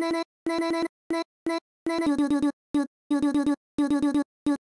ねなねなねなねなねなねな